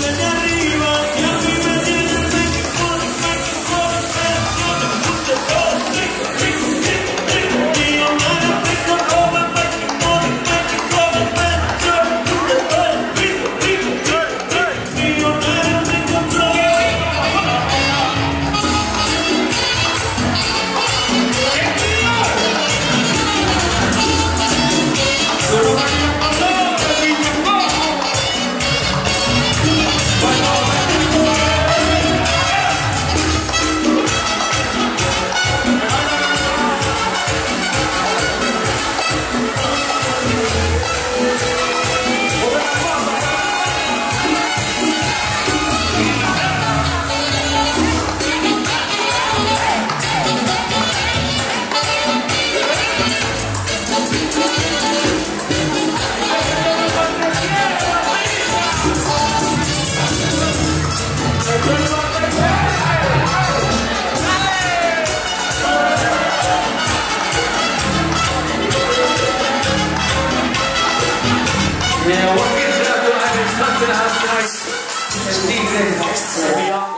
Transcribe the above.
Juliana. Yeah, what gives it up to Ivan Tuck in the house tonight? Steve Nichols.